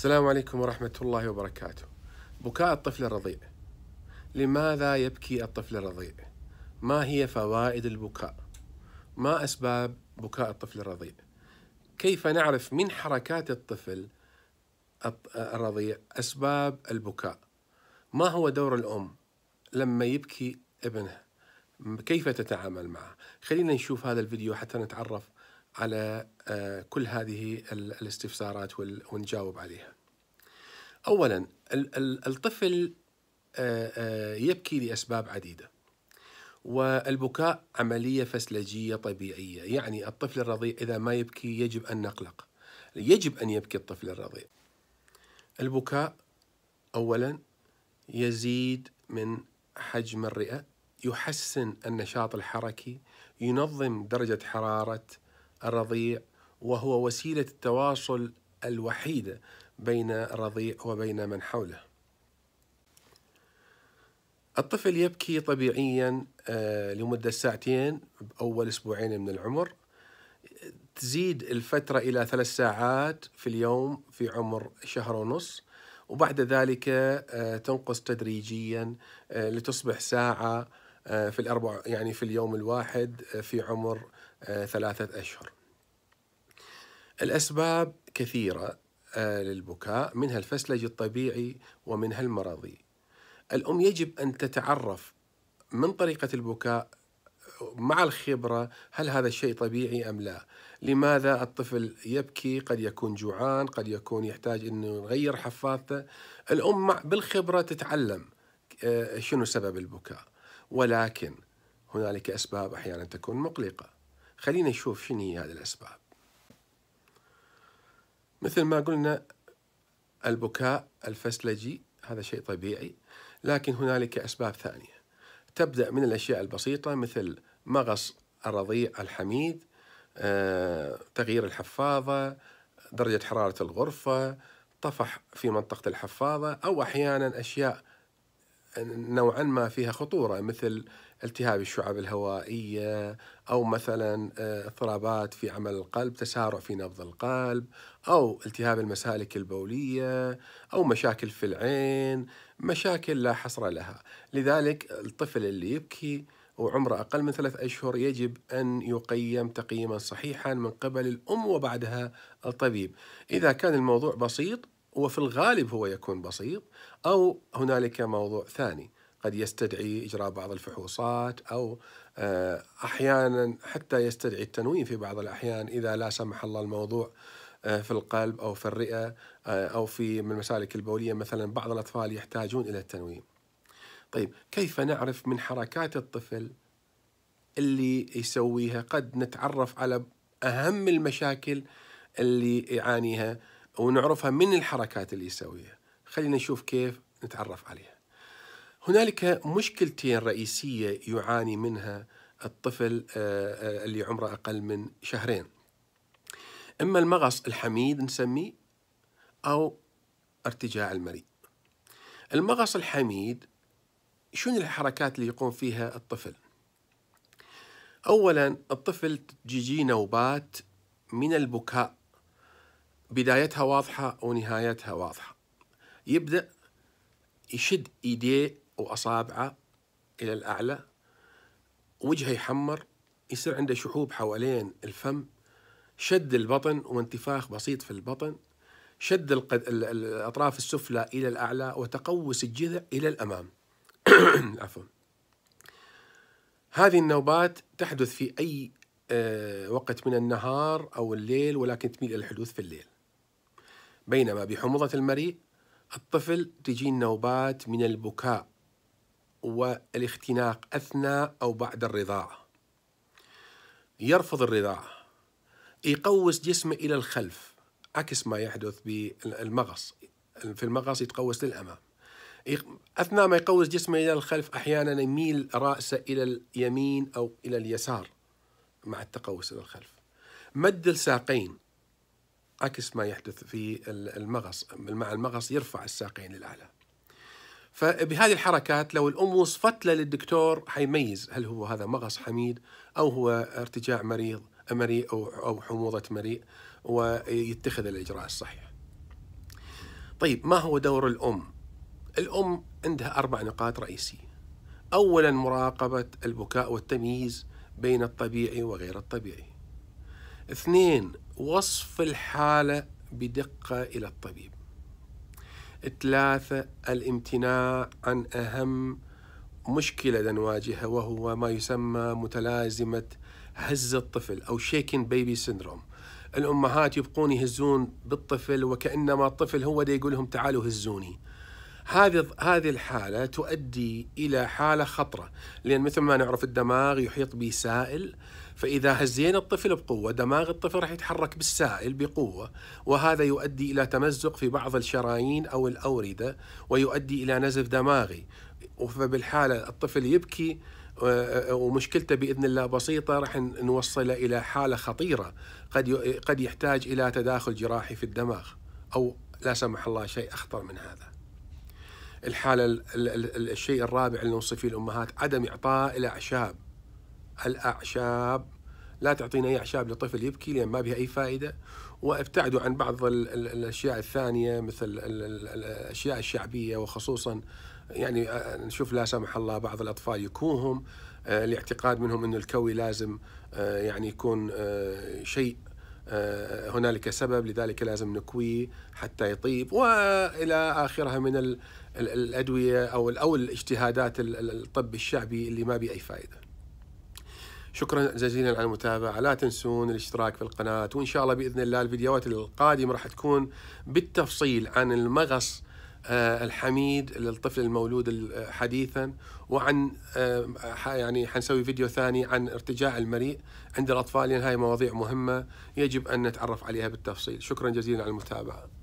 السلام عليكم ورحمة الله وبركاته. بكاء الطفل الرضيع. لماذا يبكي الطفل الرضيع؟ ما هي فوائد البكاء؟ ما أسباب بكاء الطفل الرضيع؟ كيف نعرف من حركات الطفل الرضيع أسباب البكاء؟ ما هو دور الأم لما يبكي ابنها؟ كيف تتعامل معه؟ خلينا نشوف هذا الفيديو حتى نتعرف على آه، كل هذه الاستفسارات ونجاوب عليها. اولا الطفل آه، آه، يبكي لأسباب عديدة. والبكاء عملية فسلجيه طبيعية، يعني الطفل الرضيع إذا ما يبكي يجب أن نقلق. يجب أن يبكي الطفل الرضيع. البكاء اولا يزيد من حجم الرئة، يحسن النشاط الحركي، ينظم درجة حرارة الرضيع وهو وسيلة التواصل الوحيدة بين الرضيع وبين من حوله. الطفل يبكي طبيعيا آه، لمدة ساعتين بأول أسبوعين من العمر. تزيد الفترة إلى ثلاث ساعات في اليوم في عمر شهر ونص. وبعد ذلك آه، تنقص تدريجيا آه، لتصبح ساعة في الأربع يعني في اليوم الواحد في عمر ثلاثة أشهر. الأسباب كثيرة آه، للبكاء منها الفسلج الطبيعي ومنها المرضي. الأم يجب أن تتعرف من طريقة البكاء مع الخبرة هل هذا الشيء طبيعي أم لا؟ لماذا الطفل يبكي؟ قد يكون جوعان قد يكون يحتاج أنه يغير حفاظته. الأم بالخبرة تتعلم آه، شنو سبب البكاء. ولكن هنالك أسباب أحيانا تكون مقلقة. خلينا نشوف شنو هي هذه الأسباب. مثل ما قلنا البكاء الفسلجي هذا شيء طبيعي لكن هنالك أسباب ثانية. تبدأ من الأشياء البسيطة مثل مغص الرضيع الحميد آه، تغيير الحفاظة درجة حرارة الغرفة طفح في منطقة الحفاظة أو أحيانا أشياء نوعا ما فيها خطورة مثل التهاب الشعب الهوائية أو مثلا آه، اضطرابات في عمل القلب تسارع في نبض القلب أو التهاب المسالك البولية أو مشاكل في العين مشاكل لا حصر لها. لذلك الطفل اللي يبكي وعمره أقل من ثلاث أشهر يجب أن يقيم تقييما صحيحا من قبل الأم وبعدها الطبيب. إذا كان الموضوع بسيط وفي الغالب هو يكون بسيط أو هنالك موضوع ثاني. قد يستدعي إجراء بعض الفحوصات أو آه، أحيانا حتى يستدعي التنويم في بعض الأحيان إذا لا سمح الله الموضوع آه، في القلب أو في الرئة آه، أو في من المسالك البولية. مثلا بعض الأطفال يحتاجون إلى التنويم طيب كيف نعرف من حركات الطفل اللي يسويها؟ قد نتعرف على أهم المشاكل اللي يعانيها ونعرفها من الحركات اللي يسويها. خلينا نشوف كيف نتعرف عليها. هنالك مشكلتين رئيسية يعاني منها الطفل آه، آه، اللي عمره أقل من شهرين. إما المغص الحميد نسميه أو ارتجاع المريء المغص الحميد شنو الحركات اللي يقوم فيها الطفل؟ أولا الطفل تجي نوبات من البكاء. بدايتها واضحة ونهايتها واضحة. يبدأ يشد إيديه وأصابعه إلى الأعلى وجهه يحمر يصير عنده شحوب حوالين الفم شد البطن وانتفاخ بسيط في البطن شد القد... الأطراف السفلى إلى الأعلى وتقوس الجذع إلى الأمام. عفوا. هذه النوبات تحدث في أي آه، وقت من النهار أو الليل ولكن تميل إلى الحدوث في الليل. بينما بحموضة المريء الطفل تجي نوبات من البكاء. والاختناق أثناء أو بعد الرضاعة يرفض الرضاعة يقوس جسمه إلى الخلف عكس ما يحدث بالمغص. في المغص يتقوس للأمام. أثناء ما يقوس جسمه إلى الخلف أحيانا يميل رأسه إلى اليمين أو إلى اليسار مع التقوس إلى الخلف. مد الساقين عكس ما يحدث في المغص. مع المغص يرفع الساقين للأعلى. فبهذه الحركات لو الأم وصفت له للدكتور حيميز هل هو هذا مغص حميد أو هو ارتجاع مريض مريء أو أو حموضة مريء ويتخذ الإجراء الصحيح. طيب ما هو دور الأم؟ الأم عندها أربع نقاط رئيسية أولا مراقبة البكاء والتمييز بين الطبيعي وغير الطبيعي اثنين وصف الحالة بدقة إلى الطبيب ثلاثة الامتناع عن أهم مشكلة نواجهها وهو ما يسمى متلازمة هز الطفل أو شيكن بيبي سيندروم الأمهات يبقون يهزون بالطفل وكأنما الطفل هو اللي يقول لهم تعالوا هزوني. هذه هذه الحالة تؤدي إلى حالة خطرة لأن مثل ما نعرف الدماغ يحيط به سائل فإذا هزينا الطفل بقوة دماغ الطفل راح يتحرك بالسائل بقوة وهذا يؤدي إلى تمزق في بعض الشرايين أو الأوردة ويؤدي إلى نزف دماغي فبالحالة الطفل يبكي ومشكلته بإذن الله بسيطة راح نوصله إلى حالة خطيرة قد قد يحتاج إلى تداخل جراحي في الدماغ أو لا سمح الله شيء أخطر من هذا. الحالة الشيء الرابع اللي نوصي فيه الأمهات عدم إعطاء الأعشاب. الأعشاب. لا تعطينا أي أعشاب لطفل يبكي لأن ما بها أي فائدة. وابتعدوا عن بعض الأشياء الثانية مثل الأشياء الشعبية وخصوصا يعني نشوف لا سمح الله بعض الأطفال يكوهم لاعتقاد منهم إنه الكوي لازم يعني يكون شيء هنالك سبب. لذلك لازم نكويه حتى يطيب. وإلى آخرها من الأدوية أو أو الاجتهادات الطب الشعبي اللي ما بي أي فائدة. شكرا جزيلا على المتابعة. لا تنسون الاشتراك في القناة وإن شاء الله بإذن الله الفيديوهات القادمة راح تكون بالتفصيل عن المغص الحميد للطفل المولود حديثا وعن يعني حنسوي فيديو ثاني عن ارتجاع المريء عند الأطفال. لأن هاي مواضيع مهمة يجب أن نتعرف عليها بالتفصيل. شكرا جزيلا على المتابعة.